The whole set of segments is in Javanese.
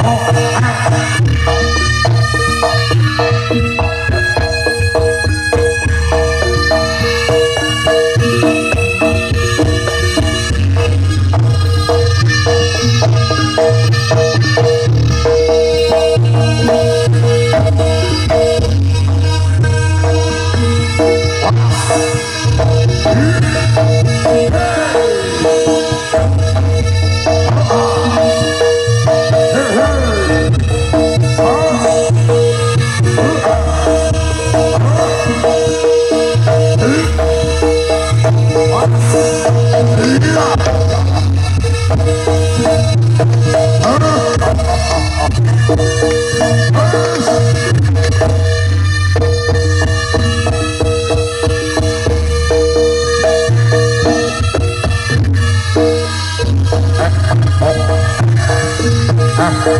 Oh.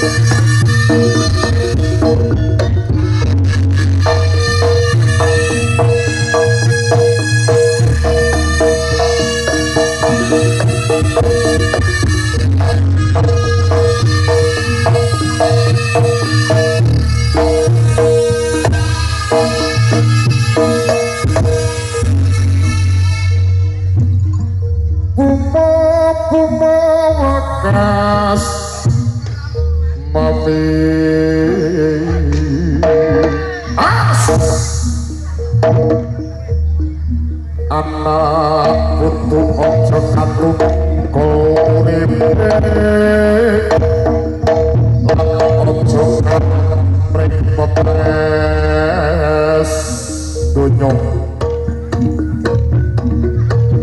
Thank you. mami. As anak utuh ojo katu kore. Ojo prepotres dunyo.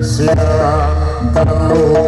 Siapa tahu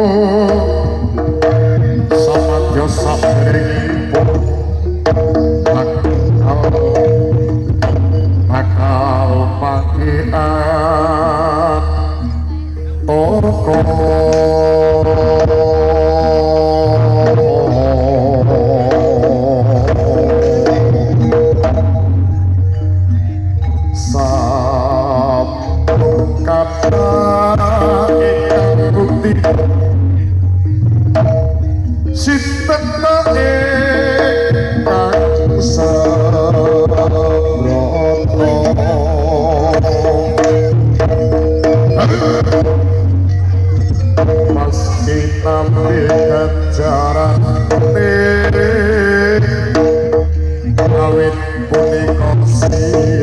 Oh, nampi kejaran ini punika punikosi